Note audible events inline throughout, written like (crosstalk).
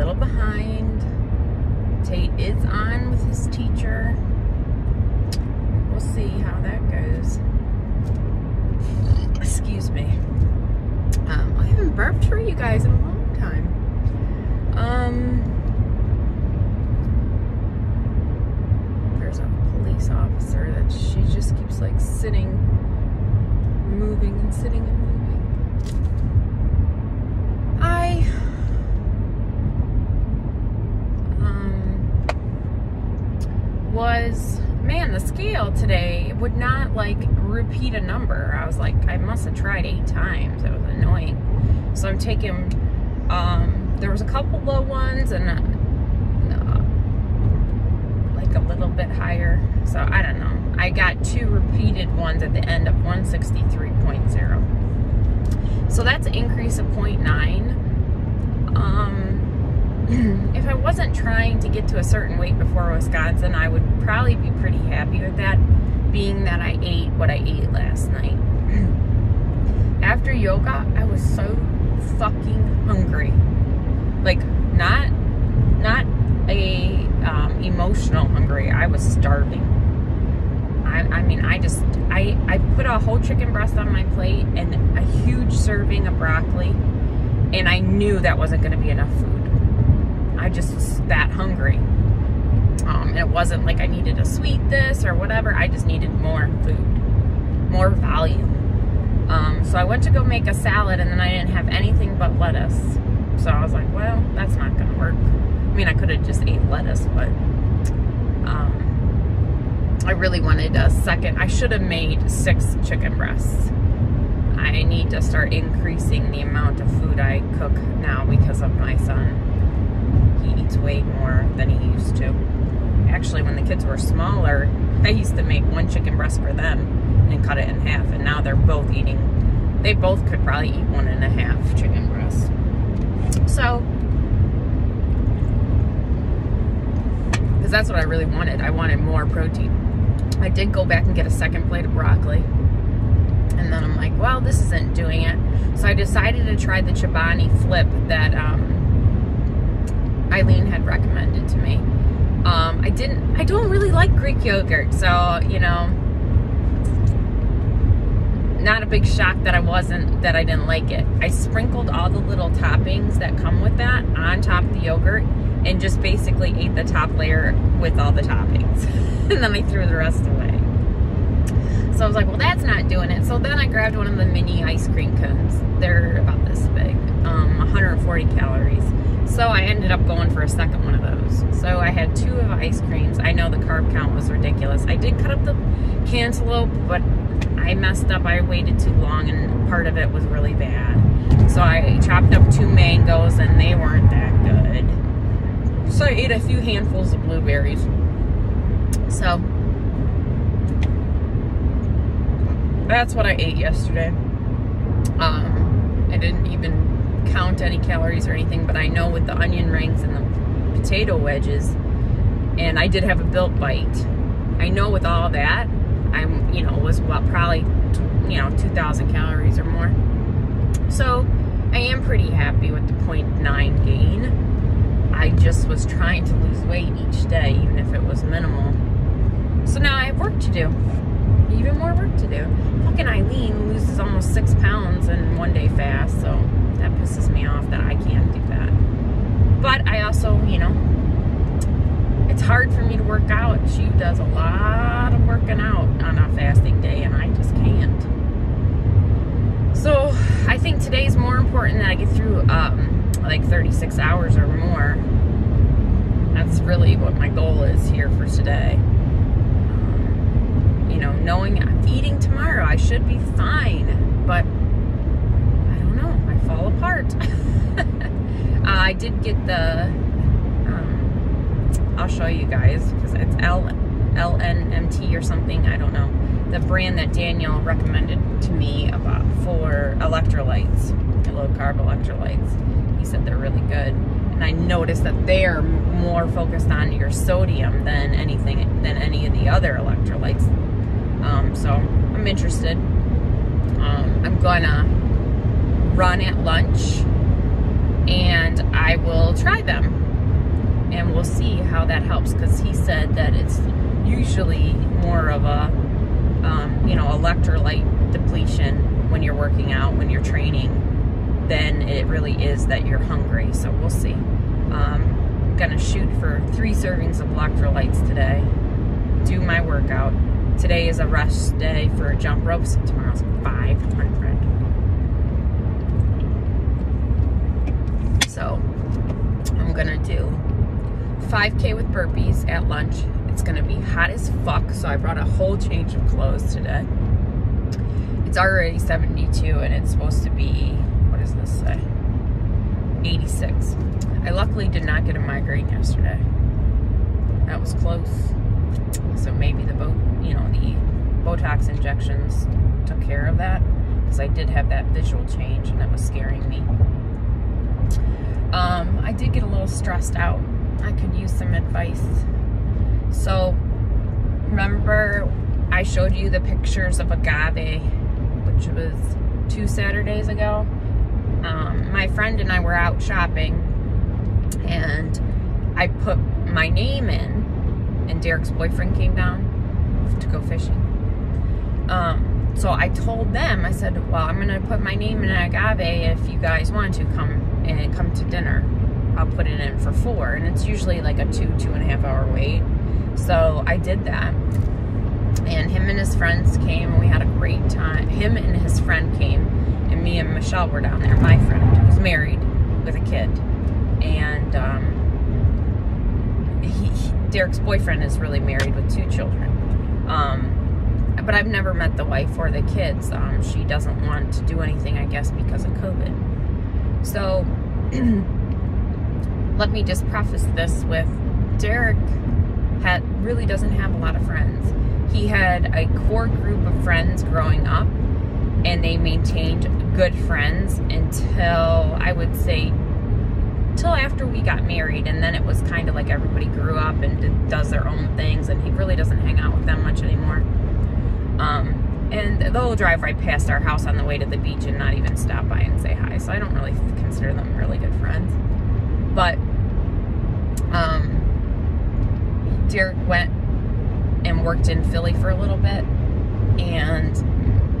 little behind. Tate is on with his teacher. We'll see how that goes. Excuse me. Um, I haven't burped for you guys in a long time. Um, there's a police officer that she just keeps like sitting moving and sitting and moving. I um was man, the scale today would not like repeat a number. I was like, I must have tried eight times. It was annoying. So I'm taking um there was a couple low ones and uh, like a little bit higher. So I don't know. I got two repeated ones at the end of 163.0. So that's an increase of 0.9. Um, (clears throat) if I wasn't trying to get to a certain weight before Wisconsin, I would probably be pretty happy with that, being that I ate what I ate last night. (clears throat) After yoga, I was so fucking hungry. Like, not, not a um, emotional hungry. I was starving. I, I mean, I just, I, I put a whole chicken breast on my plate and a huge serving of broccoli, and I knew that wasn't going to be enough food. I just was that hungry. Um, and it wasn't like I needed to sweet this or whatever. I just needed more food, more volume. Um, so I went to go make a salad, and then I didn't have anything but lettuce. So I was like, well, that's not going to work. I mean, I could have just ate lettuce, but um, I really wanted a second. I should have made six chicken breasts. I need to start increasing the amount of food I cook now because of my son. He eats way more than he used to. Actually, when the kids were smaller, I used to make one chicken breast for them and cut it in half. And now they're both eating, they both could probably eat one and a half chicken breasts. So, because that's what I really wanted. I wanted more protein. I did go back and get a second plate of broccoli. And then I'm like, well, this isn't doing it. So I decided to try the Chobani flip that um, Eileen had recommended to me. Um, I didn't, I don't really like Greek yogurt. So, you know, not a big shock that I wasn't, that I didn't like it. I sprinkled all the little toppings that come with that on top of the yogurt and just basically ate the top layer with all the toppings. (laughs) and then I threw the rest away. So I was like, well, that's not doing it. So then I grabbed one of the mini ice cream cones. They're about this big, um, 140 calories. So I ended up going for a second one of those. So I had two of ice creams. I know the carb count was ridiculous. I did cut up the cantaloupe, but I messed up. I waited too long and part of it was really bad. So I chopped up two mangoes and they weren't that good. So I ate a few handfuls of blueberries. So that's what I ate yesterday. Um, I didn't even count any calories or anything, but I know with the onion rings and the potato wedges, and I did have a built bite. I know with all that, I'm, you know, was what probably, you know, 2,000 calories or more. So I am pretty happy with the 0.9 gain. I just was trying to lose weight each day, even if it was minimal. So now I have work to do. Even more work to do. Fucking Eileen loses almost six pounds in one day fast, so that pisses me off that I can't do that. But I also, you know, it's hard for me to work out. She does a lot of working out on a fasting day, and I just can't. So I think today's more important that I get through um, like 36 hours or more. That's really what my goal is here for today. Um, you know, knowing I'm eating tomorrow, I should be fine, but I don't know. I fall apart. (laughs) uh, I did get the. Um, I'll show you guys because it's L LNMT or something. I don't know the brand that Daniel recommended to me about for electrolytes, low carb electrolytes. He said they're really good. And I noticed that they're more focused on your sodium than anything than any of the other electrolytes. Um, so I'm interested. Um, I'm gonna run at lunch, and I will try them, and we'll see how that helps. Because he said that it's usually more of a um, you know electrolyte depletion when you're working out, when you're training than it really is that you're hungry. So we'll see. Um, I'm gonna shoot for three servings of electrolytes today. Do my workout. Today is a rest day for jump ropes. Tomorrow's 500. So I'm gonna do 5K with burpees at lunch. It's gonna be hot as fuck, so I brought a whole change of clothes today. It's already 72 and it's supposed to be what does this say? 86. I luckily did not get a migraine yesterday. That was close. So maybe the boat, you know, the Botox injections took care of that because I did have that visual change and that was scaring me. Um, I did get a little stressed out. I could use some advice. So, remember I showed you the pictures of agave, which was two Saturdays ago? um, my friend and I were out shopping and I put my name in and Derek's boyfriend came down to go fishing. Um, so I told them, I said, well, I'm going to put my name in agave if you guys want to come and come to dinner. I'll put it in for four. And it's usually like a two, two and a half hour wait. So I did that. And him and his friends came and we had a great time. Him and his friend came and me and Michelle were down there. My friend who's married with a kid, and um, he, he, Derek's boyfriend is really married with two children. Um, but I've never met the wife or the kids. Um, she doesn't want to do anything, I guess, because of COVID. So (clears throat) let me just preface this with Derek had really doesn't have a lot of friends. He had a core group of friends growing up and they maintained good friends until I would say till after we got married and then it was kind of like everybody grew up and did, does their own things and he really doesn't hang out with them much anymore um, and they'll drive right past our house on the way to the beach and not even stop by and say hi so I don't really consider them really good friends but um, Derek went and worked in Philly for a little bit and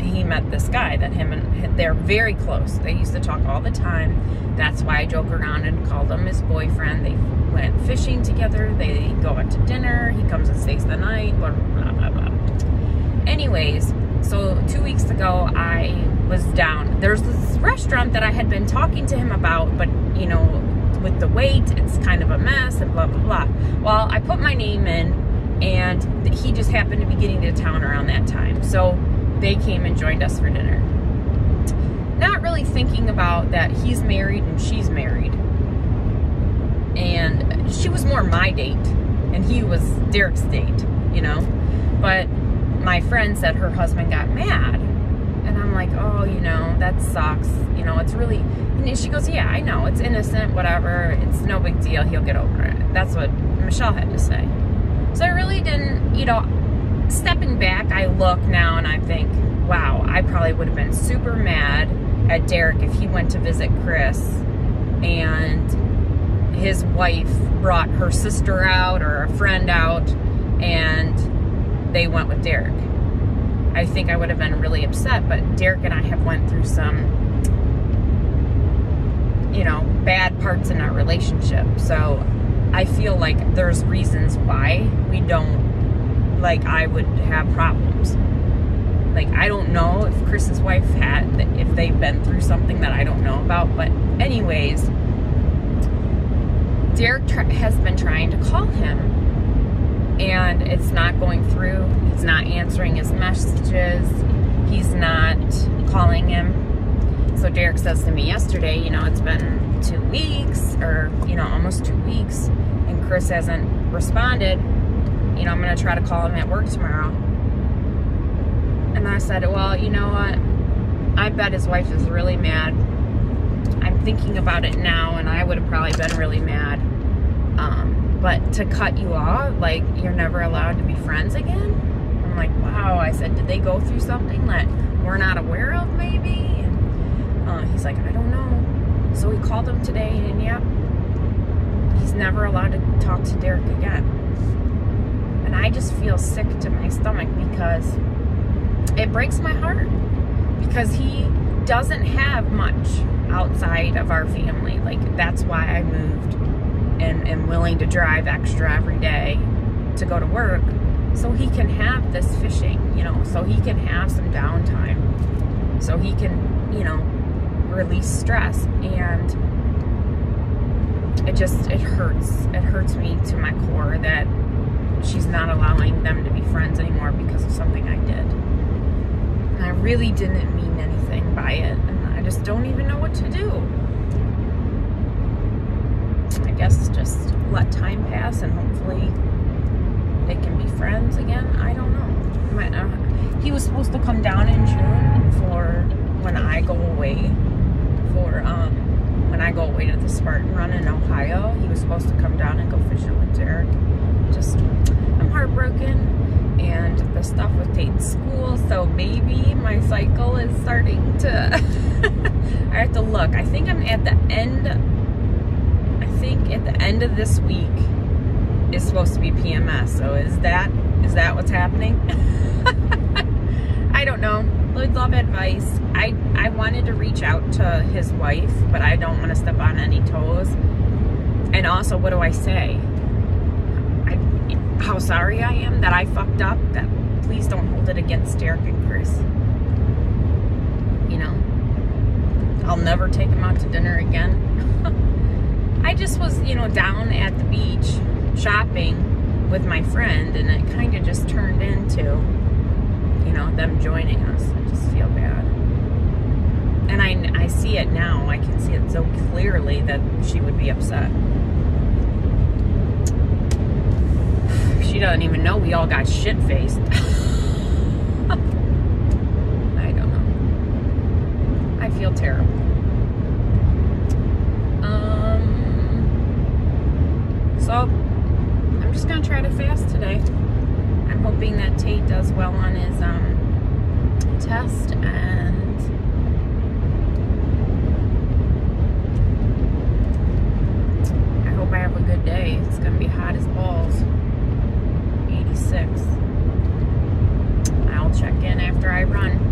he met this guy that him and they're very close. They used to talk all the time. That's why I joke around and called him his boyfriend. They went fishing together. They go out to dinner. He comes and stays the night. Blah blah blah. Anyways, so two weeks ago I was down. There's this restaurant that I had been talking to him about, but you know, with the wait, it's kind of a mess and blah blah blah. Well, I put my name in and he just happened to be getting to town around that time. So they came and joined us for dinner. Not really thinking about that he's married and she's married. And she was more my date, and he was Derek's date, you know? But my friend said her husband got mad. And I'm like, oh, you know, that sucks. You know, it's really. And she goes, yeah, I know. It's innocent, whatever. It's no big deal. He'll get over it. That's what Michelle had to say. So I really didn't, you know, stepping back, I look now and I think, wow, I probably would have been super mad at Derek if he went to visit Chris and his wife brought her sister out or a friend out and they went with Derek. I think I would have been really upset, but Derek and I have went through some you know, bad parts in our relationship. So I feel like there's reasons why we don't like I would have problems. Like I don't know if Chris's wife had if they've been through something that I don't know about, but anyways, Derek has been trying to call him and it's not going through. He's not answering his messages. He's not calling him. So Derek says to me yesterday, you know, it's been two weeks or, you know, almost two weeks and Chris hasn't responded you know, I'm going to try to call him at work tomorrow. And I said, well, you know what? I bet his wife is really mad. I'm thinking about it now, and I would have probably been really mad. But to cut you off, like you're never allowed to be friends again. I'm like, wow. I said, did they go through something that we're not aware of, maybe? And uh, he's like, I don't know. So we called him today, and yep, he's never allowed to talk to Derek again. And I just feel sick to my stomach because it breaks my heart because he doesn't have much outside of our family. Like that's why I moved and am willing to drive extra every day to go to work so he can have this fishing, you know, so he can have some downtime. So he can, you know, release stress and it just it hurts. It hurts me to my core that she's not allowing them to be friends anymore because of something I did. And I really didn't mean anything by it. And I just don't even know what to do. Guess just let time pass and hopefully they can be friends again. I don't know. My, uh, he was supposed to come down in June for when I go away for um, when I go away to the Spartan Run in Ohio. He was supposed to come down and go fishing with Derek. Just, I'm heartbroken. And the stuff with Tate's school, so maybe my cycle is starting to. (laughs) I have to look. I think I'm at the end. Think at the end of this week is supposed to be PMS. So is that is that what's happening? (laughs) I don't know. Would love advice. I I wanted to reach out to his wife, but I don't want to step on any toes. And also, what do I say? I how sorry I am that I fucked up. That please don't hold it against Derek and Chris. You know, I'll never take him out to dinner again. (laughs) I just was, you know, down at the beach shopping with my friend, and it kind of just turned into, you know, them joining us. I just feel bad. And I, I see it now. I can see it so clearly that she would be upset. She doesn't even know we all got shit faced. (laughs) I don't know. I feel terrible. So I'm just gonna try to fast today. I'm hoping that Tate does well on his um, test and I hope I have a good day. It's gonna be hot as balls. 86. I'll check in after I run.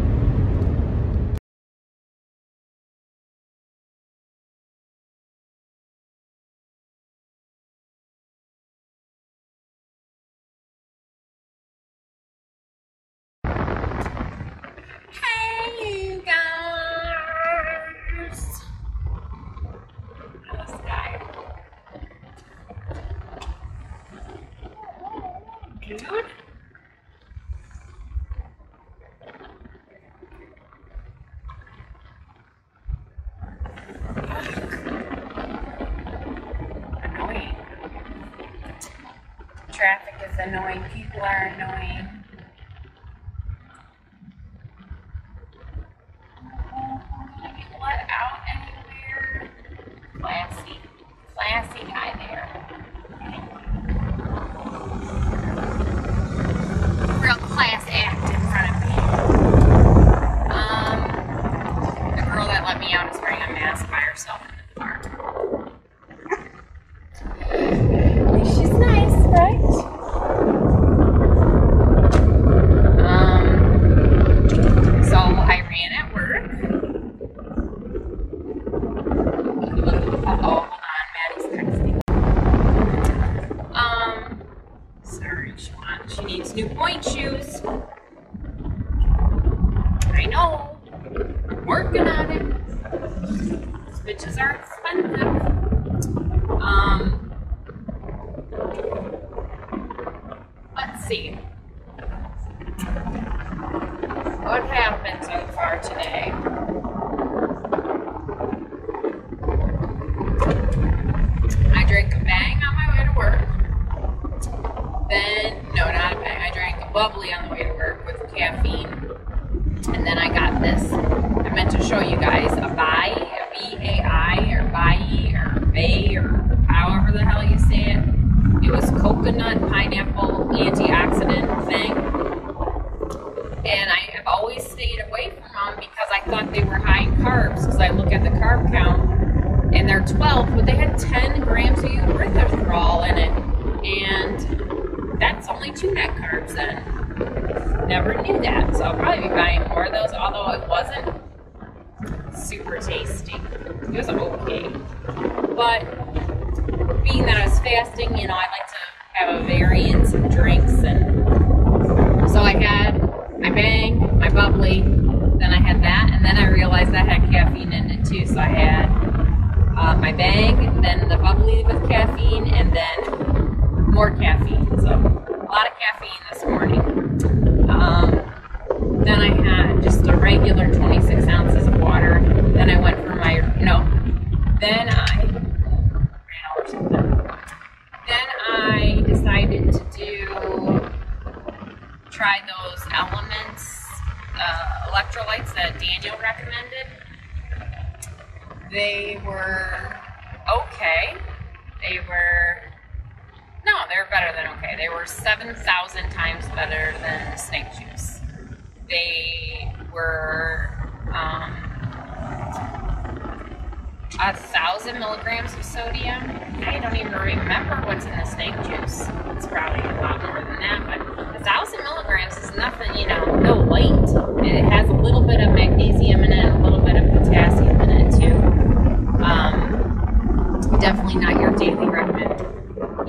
Dude. Annoying. Traffic is annoying. People are annoying. Can I get let out anywhere? Classy. Classy guy there. Real class act in front of me. Um, the girl that let me out is wearing a mask by herself in the car. At least she's nice, right? Um, so I ran at work. Uh-oh, hold on, Maddie's texting. Um, sorry, Siobhan. She needs new pointe shoes. I know. I'm working on it. Bitches are expensive. Um, let's see. What happened so far today? I drank a bang on my way to work. Then, no, not a bang. I drank a bubbly on the way to work with caffeine. And then I got this. I meant to show you guys in carbs. Because I look at the carb count and they're 12, but they had 10 grams of erythritol in it. And that's only two net carbs then. Never knew that. So I'll probably be buying more of those, although it wasn't super tasty. It was okay. But being that I was fasting, you know, I like to have a variance of drinks and so I had my bang, my bubbly, then I had that, and then I realized that had caffeine in it too. So I had uh, my bang, then the bubbly with caffeine, and then more caffeine. So a lot of caffeine this morning. Um, then I had just a regular 26 ounces of water. Then I went for my no. Then I ran over something. Then I decided to do try those elements uh, electrolytes that Daniel recommended. They were okay. They were no, they were better than okay. They were seven thousand times better than snake juice. They were um, a thousand milligrams of sodium. I don't even remember what's in the snake juice. It's probably a lot more than that, but a thousand milligrams is nothing, you know, no weight. It has a little bit of magnesium in it, a little bit of potassium in it too. Um, definitely not your daily recommend.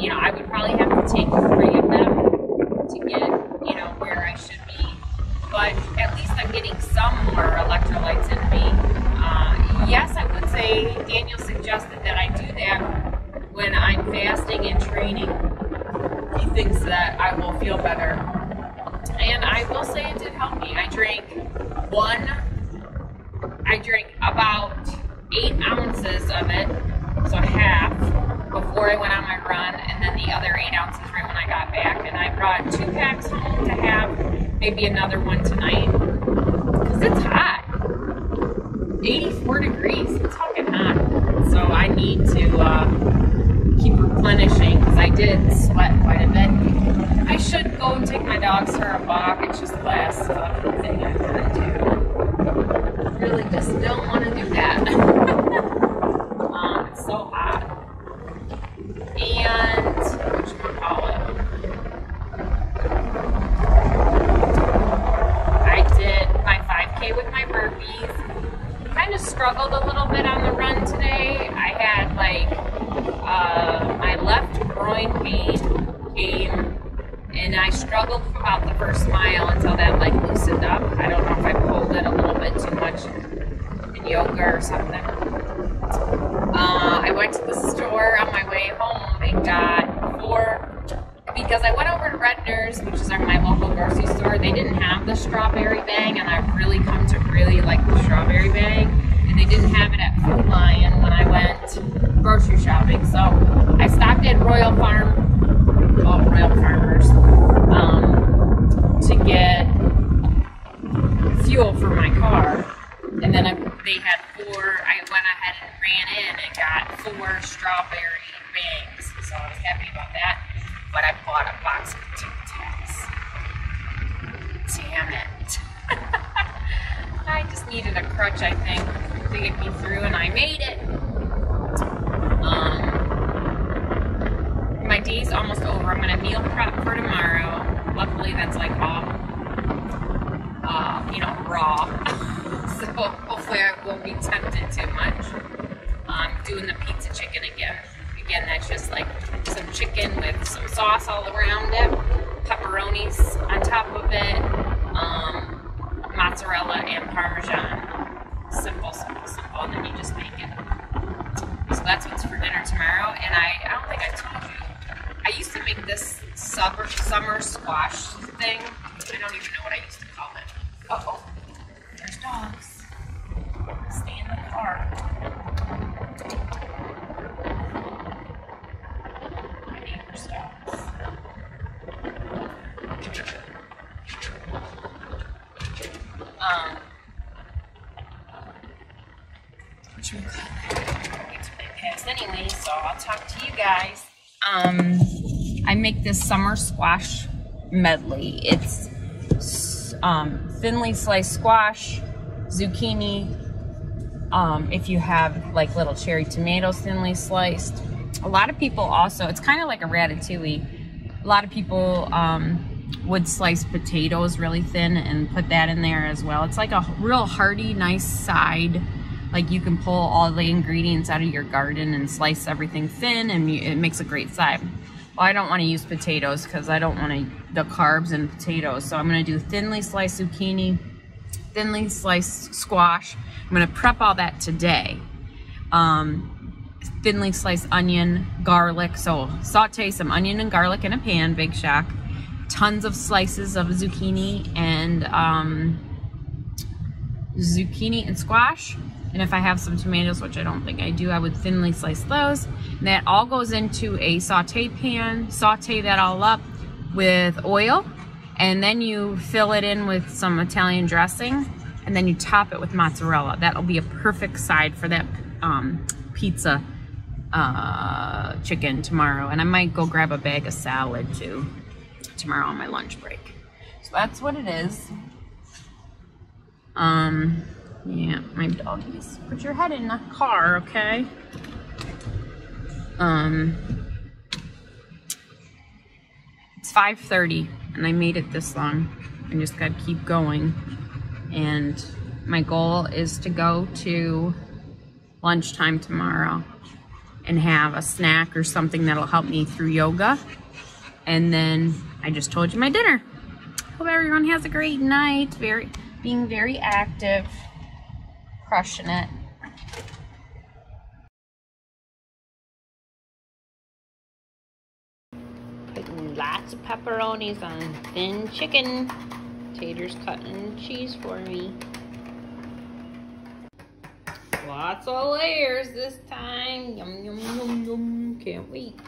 You know, I would probably have to take three of them to get, you know, where I should be. But at least I'm getting some more electrolytes in me. Uh, yes, I would say Daniel suggested that I do that when I'm fasting and training. He thinks that I will feel better. And I will say it did help me. I drank one, I drank about eight ounces of it, so half, before I went on my run, and then the other eight ounces right when I got back. And I brought two packs home to have, maybe another one tonight. Because it's hot. 84 degrees. It's fucking hot. So I need to uh, keep replenishing because I did sweat quite a bit. I should go and take my dogs for a walk. It's just the last uh, thing I want to do. Really just don't want to do that. um, it's so hot. And, whatchamacallit? I did my 5K with my burpees kind of struggled a little bit on the run today. I had like uh, my came, and I struggled for about the first mile until that like loosened up. I don't know if I pulled it a little bit too much in yoga or something. Uh, I went to the store on my way home and got four because I went over to Redner's, which is my local grocery store. They didn't have the strawberry bang, and I've really come to really like the strawberry bang. And they didn't have it at Food Lion when I went grocery shopping. So I stopped at Royal Farm, well, Royal Farmers, um, to get fuel for my car. And then I, they had four, I went ahead and ran in and got four strawberry bangs. So I was happy about that. But I bought a box of Tic Tacs. Damn it. (laughs) I just needed a crutch, I think, to get me through, and I made it. Um, my day's almost over. I'm gonna meal prep for tomorrow. Luckily, that's like all, uh, you know, raw. (laughs) so hopefully, I won't be tempted too much. I'm doing the pizza chicken again. Again, that's just like some chicken with some sauce all around it, pepperonis on top of it, um, mozzarella and parmesan. Simple, simple, simple, and then you just make it. So that's what's for dinner tomorrow. And I, This summer, summer squash thing. I don't even know what I used to call it. Uh oh, there's dogs. Stay in the car. My neighbor's dogs. Um, what you call it? Get to my past anyway, so I'll talk to you guys. Um, make this summer squash medley. It's um, thinly sliced squash, zucchini. Um, if you have like little cherry tomatoes thinly sliced. A lot of people also, it's kind of like a ratatouille. A lot of people um, would slice potatoes really thin and put that in there as well. It's like a real hearty, nice side like you can pull all the ingredients out of your garden and slice everything thin and it makes a great side. I don't want to use potatoes because I don't want to, the carbs in potatoes. So I'm going to do thinly sliced zucchini, thinly sliced squash. I'm going to prep all that today. Um, thinly sliced onion, garlic. So saute some onion and garlic in a pan, Big Shack. Tons of slices of zucchini and um, zucchini and squash. And if I have some tomatoes, which I don't think I do, I would thinly slice those. And that all goes into a saute pan. Saute that all up with oil. And then you fill it in with some Italian dressing. And then you top it with mozzarella. That'll be a perfect side for that um, pizza uh, chicken tomorrow. And I might go grab a bag of salad too tomorrow on my lunch break. So that's what it is. Um, yeah, my doggies. Put your head in the car, okay? Um, it's 5.30 and I made it this long. I just gotta keep going. And my goal is to go to lunchtime tomorrow and have a snack or something that'll help me through yoga. And then I just told you my dinner. Hope everyone has a great night. Very, being very active crushing it. Putting lots of pepperonis on thin chicken. Tater's cutting cheese for me. Lots of layers this time. Yum, yum, yum, yum. Can't wait.